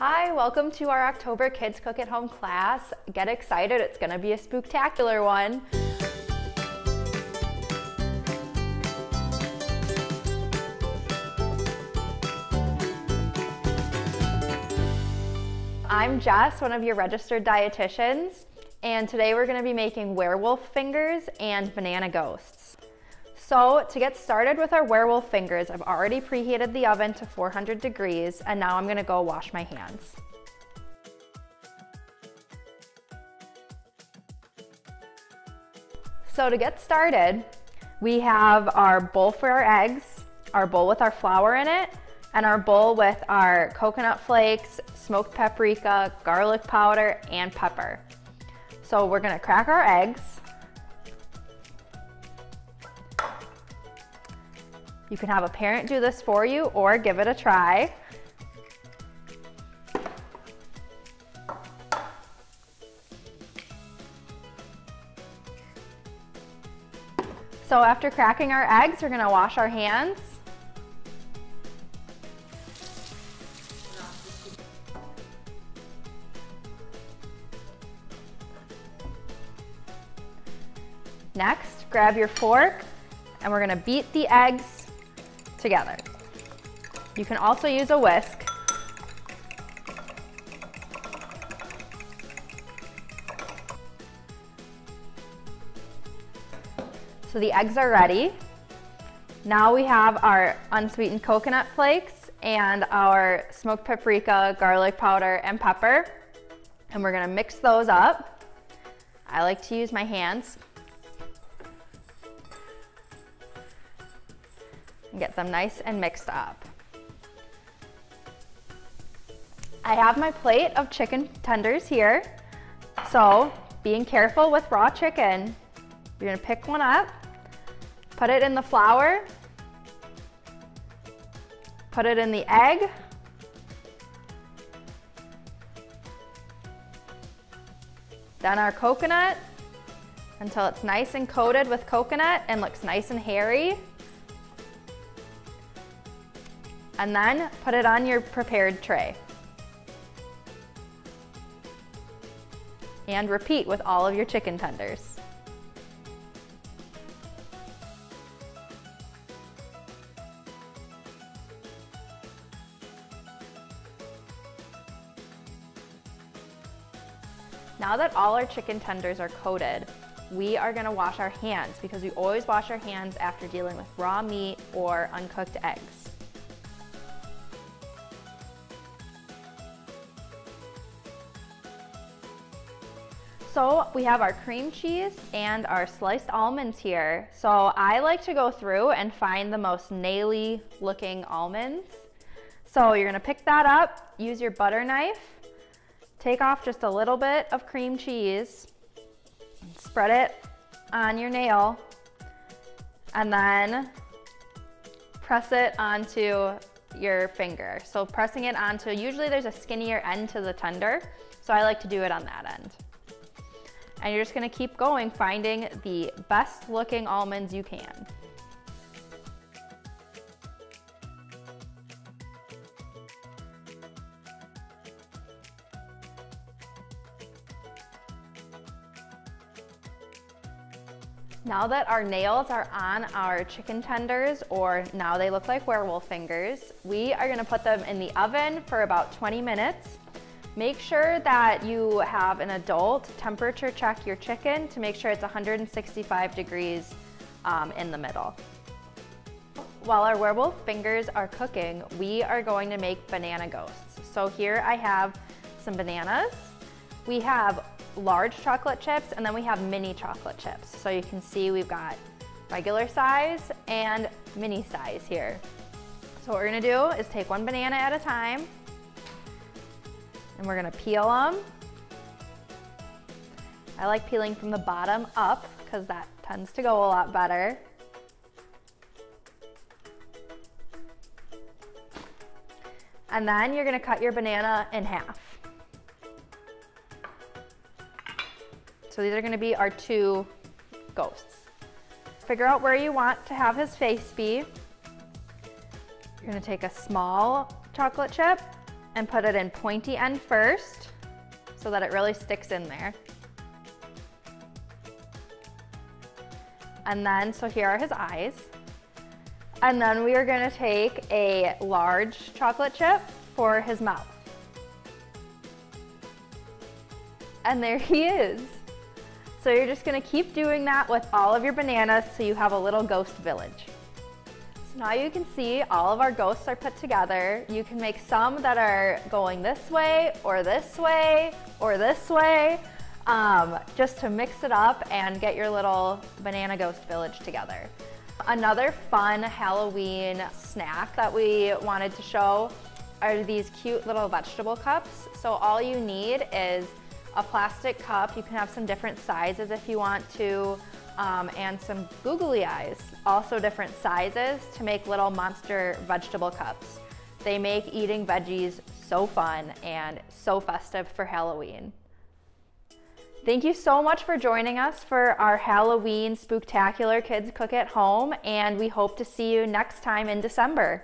Hi, welcome to our October Kids Cook at Home class. Get excited, it's gonna be a spooktacular one. I'm Jess, one of your registered dietitians, and today we're gonna be making werewolf fingers and banana ghosts. So to get started with our werewolf fingers, I've already preheated the oven to 400 degrees, and now I'm gonna go wash my hands. So to get started, we have our bowl for our eggs, our bowl with our flour in it, and our bowl with our coconut flakes, smoked paprika, garlic powder, and pepper. So we're gonna crack our eggs. You can have a parent do this for you or give it a try. So after cracking our eggs, we're gonna wash our hands. Next, grab your fork and we're gonna beat the eggs together. You can also use a whisk. So the eggs are ready. Now we have our unsweetened coconut flakes and our smoked paprika, garlic powder, and pepper. And we're gonna mix those up. I like to use my hands get them nice and mixed up. I have my plate of chicken tenders here. So being careful with raw chicken, you're gonna pick one up, put it in the flour, put it in the egg, then our coconut until it's nice and coated with coconut and looks nice and hairy. And then put it on your prepared tray. And repeat with all of your chicken tenders. Now that all our chicken tenders are coated, we are gonna wash our hands because we always wash our hands after dealing with raw meat or uncooked eggs. So we have our cream cheese and our sliced almonds here. So I like to go through and find the most naily looking almonds. So you're gonna pick that up, use your butter knife, take off just a little bit of cream cheese, spread it on your nail, and then press it onto your finger. So pressing it onto, usually there's a skinnier end to the tender, so I like to do it on that end. And you're just gonna keep going, finding the best looking almonds you can. Now that our nails are on our chicken tenders, or now they look like werewolf fingers, we are gonna put them in the oven for about 20 minutes. Make sure that you have an adult temperature check your chicken to make sure it's 165 degrees um, in the middle. While our werewolf fingers are cooking, we are going to make banana ghosts. So here I have some bananas. We have large chocolate chips and then we have mini chocolate chips. So you can see we've got regular size and mini size here. So what we're gonna do is take one banana at a time and we're gonna peel them. I like peeling from the bottom up because that tends to go a lot better. And then you're gonna cut your banana in half. So these are gonna be our two ghosts. Figure out where you want to have his face be. You're gonna take a small chocolate chip and put it in pointy end first so that it really sticks in there. And then, so here are his eyes. And then we are gonna take a large chocolate chip for his mouth. And there he is. So you're just gonna keep doing that with all of your bananas so you have a little ghost village. Now you can see all of our ghosts are put together. You can make some that are going this way or this way or this way um, just to mix it up and get your little banana ghost village together. Another fun Halloween snack that we wanted to show are these cute little vegetable cups. So all you need is a plastic cup. You can have some different sizes if you want to, um, and some googly eyes, also different sizes to make little monster vegetable cups. They make eating veggies so fun and so festive for Halloween. Thank you so much for joining us for our Halloween Spooktacular Kids Cook at Home, and we hope to see you next time in December.